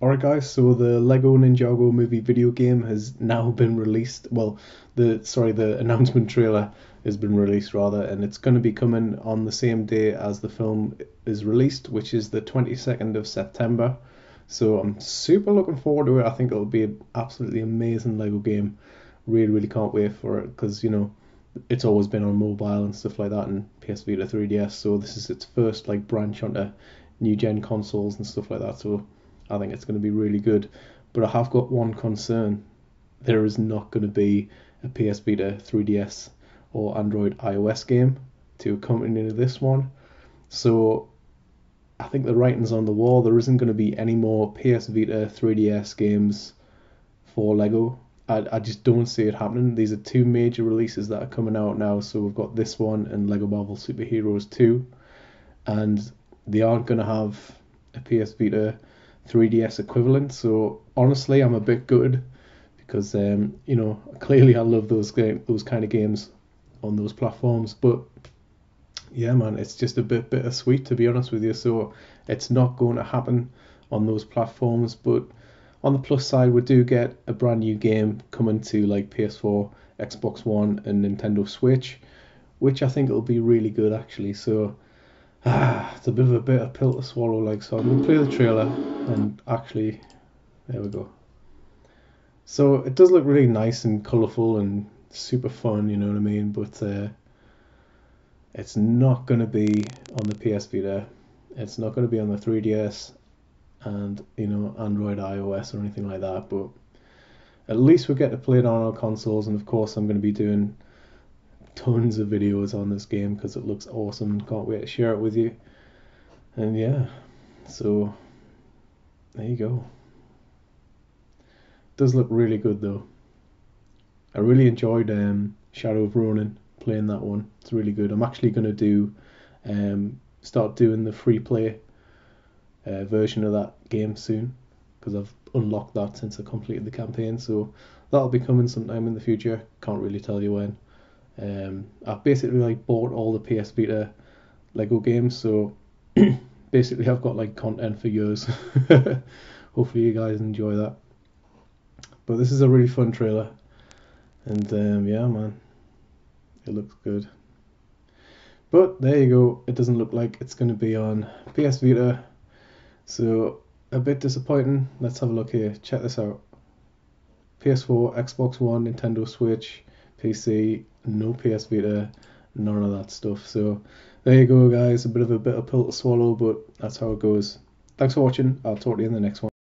Alright, guys. So the Lego Ninjago movie video game has now been released. Well, the sorry, the announcement trailer has been released rather, and it's going to be coming on the same day as the film is released, which is the 22nd of September. So I'm super looking forward to it. I think it'll be an absolutely amazing Lego game. Really, really can't wait for it because you know it's always been on mobile and stuff like that and PS Vita 3DS. So this is its first like branch onto new gen consoles and stuff like that. So I think it's going to be really good. But I have got one concern. There is not going to be a PS Vita 3DS or Android iOS game to accompany this one. So I think the writing's on the wall. There isn't going to be any more PS Vita 3DS games for Lego. I, I just don't see it happening. These are two major releases that are coming out now. So we've got this one and Lego Marvel Super Heroes 2. And they aren't going to have a PS Vita 3DS equivalent. So honestly, I'm a bit good because um, you know clearly I love those game, those kind of games on those platforms. But yeah, man, it's just a bit bittersweet to be honest with you. So it's not going to happen on those platforms. But on the plus side, we do get a brand new game coming to like PS4, Xbox One, and Nintendo Switch, which I think will be really good actually. So ah, it's a bit of a bitter pill to swallow. Like, so I'm gonna play the trailer and actually, there we go. So it does look really nice and colourful and super fun, you know what I mean? But uh, it's not gonna be on the PS Vita. It's not gonna be on the 3DS and you know Android, iOS, or anything like that. But at least we get to play it on our consoles, and of course I'm gonna be doing tons of videos on this game because it looks awesome. Can't wait to share it with you. And yeah, so there you go. Does look really good though. I really enjoyed um, Shadow of Ronin playing that one. It's really good. I'm actually gonna do um, start doing the free play uh, version of that game soon because I've unlocked that since I completed the campaign. So that'll be coming sometime in the future. Can't really tell you when. Um, I've basically like bought all the PS Vita Lego games, so basically I've got like content for years. Hopefully you guys enjoy that. But this is a really fun trailer, and um, yeah, man, it looks good. But there you go. It doesn't look like it's going to be on PS Vita, so a bit disappointing. Let's have a look here. Check this out. PS4, Xbox One, Nintendo Switch, PC, no PS Vita, none of that stuff. So there you go, guys. A bit of a bitter pill to swallow, but that's how it goes. Thanks for watching. I'll talk to you in the next one.